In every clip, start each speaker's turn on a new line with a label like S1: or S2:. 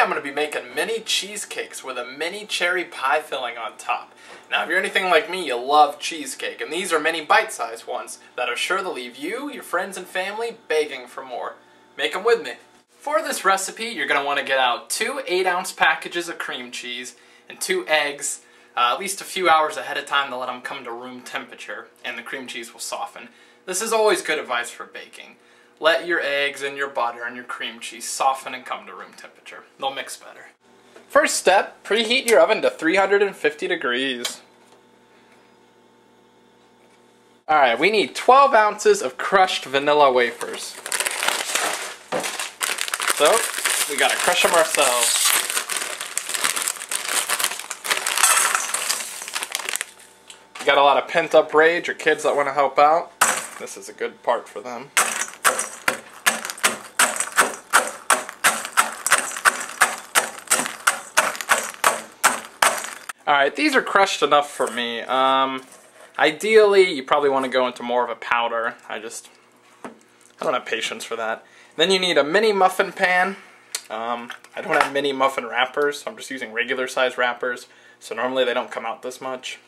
S1: I'm going to be making mini cheesecakes with a mini cherry pie filling on top. Now, if you're anything like me, you love cheesecake, and these are mini bite-sized ones that are sure to leave you, your friends, and family begging for more. Make them with me. For this recipe, you're going to want to get out two 8-ounce packages of cream cheese and two eggs, uh, at least a few hours ahead of time to let them come to room temperature, and the cream cheese will soften. This is always good advice for baking. Let your eggs and your butter and your cream cheese soften and come to room temperature. They'll mix better. First step, preheat your oven to 350 degrees. Alright, we need 12 ounces of crushed vanilla wafers. So, we gotta crush them ourselves. You got a lot of pent up rage or kids that want to help out. This is a good part for them. Alright, these are crushed enough for me. Um, ideally, you probably want to go into more of a powder. I just, I don't have patience for that. Then you need a mini muffin pan. Um, I don't have mini muffin wrappers, so I'm just using regular size wrappers. So normally they don't come out this much.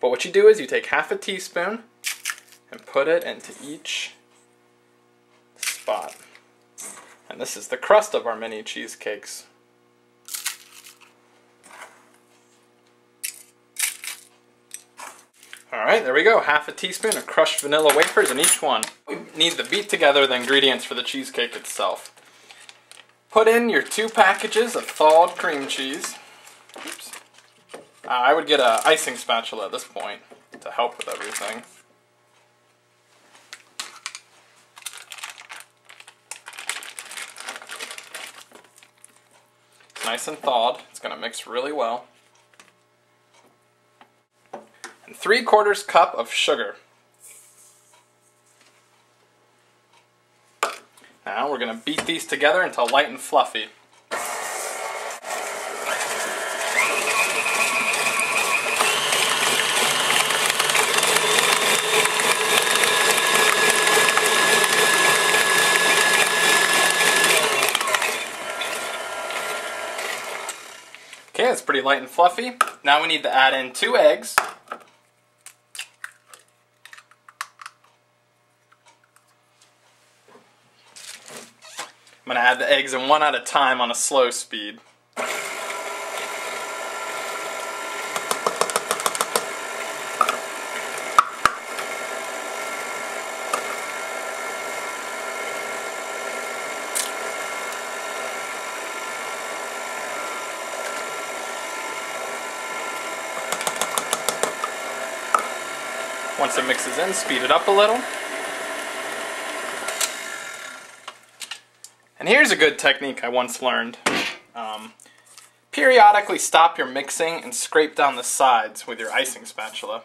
S1: But what you do is you take half a teaspoon and put it into each spot. And this is the crust of our mini cheesecakes. Alright, there we go. Half a teaspoon of crushed vanilla wafers in each one. We need to beat together the ingredients for the cheesecake itself. Put in your two packages of thawed cream cheese. Oops. Uh, I would get an icing spatula at this point to help with everything. Nice and thawed. It's going to mix really well and 3 quarters cup of sugar. Now we're going to beat these together until light and fluffy. Okay, it's pretty light and fluffy. Now we need to add in two eggs. I'm going to add the eggs in one at a time on a slow speed. Once it mixes in, speed it up a little. And here's a good technique I once learned. Um, periodically stop your mixing and scrape down the sides with your icing spatula.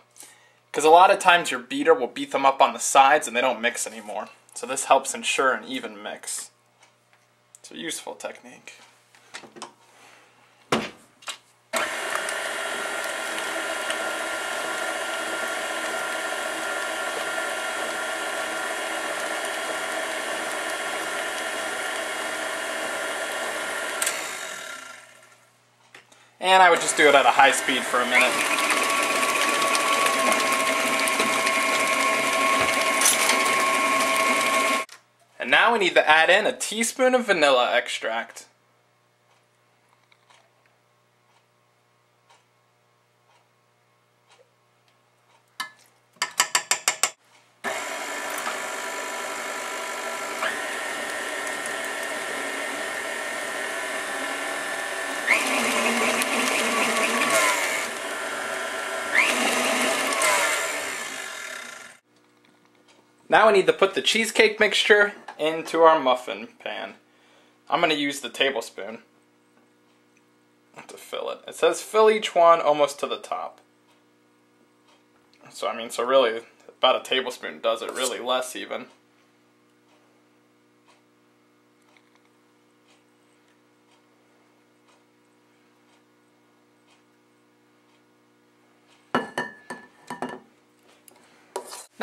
S1: Because a lot of times your beater will beat them up on the sides and they don't mix anymore. So this helps ensure an even mix. It's a useful technique. And I would just do it at a high speed for a minute. And now we need to add in a teaspoon of vanilla extract. Now we need to put the cheesecake mixture into our muffin pan. I'm going to use the tablespoon to fill it. It says fill each one almost to the top. So I mean, so really about a tablespoon does it, really less even.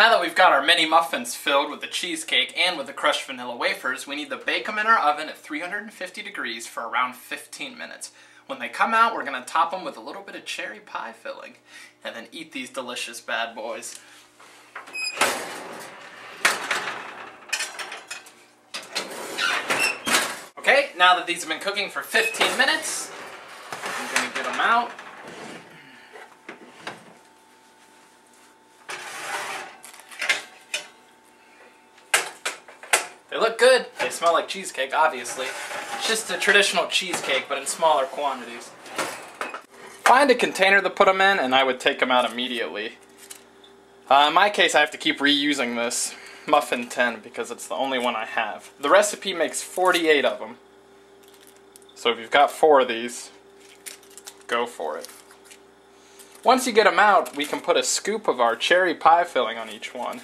S1: Now that we've got our mini muffins filled with the cheesecake and with the crushed vanilla wafers, we need to bake them in our oven at 350 degrees for around 15 minutes. When they come out, we're going to top them with a little bit of cherry pie filling, and then eat these delicious bad boys. Okay, now that these have been cooking for 15 minutes, I'm going to get them out. Good. They smell like cheesecake, obviously. It's just a traditional cheesecake, but in smaller quantities. Find a container to put them in, and I would take them out immediately. Uh, in my case, I have to keep reusing this muffin tin because it's the only one I have. The recipe makes 48 of them. So if you've got four of these, go for it. Once you get them out, we can put a scoop of our cherry pie filling on each one.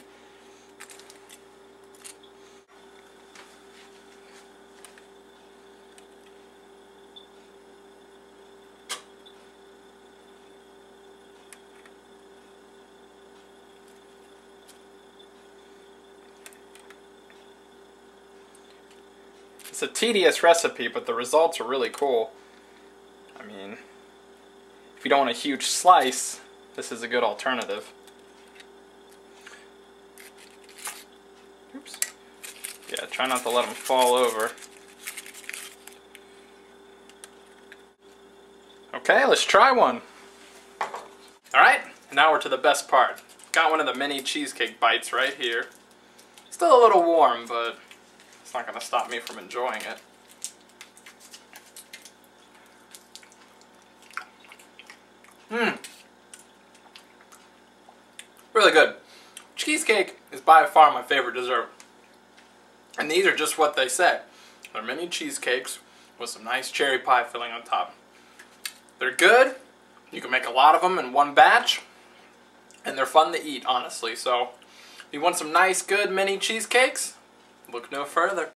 S1: It's a tedious recipe, but the results are really cool. I mean, if you don't want a huge slice, this is a good alternative. Oops. Yeah, try not to let them fall over. Okay, let's try one. Alright, now we're to the best part. Got one of the mini cheesecake bites right here. Still a little warm, but not going to stop me from enjoying it. Mmm. Really good. Cheesecake is by far my favorite dessert. And these are just what they say. They're mini cheesecakes with some nice cherry pie filling on top. They're good. You can make a lot of them in one batch. And they're fun to eat, honestly. So, if you want some nice, good mini cheesecakes, Look no further.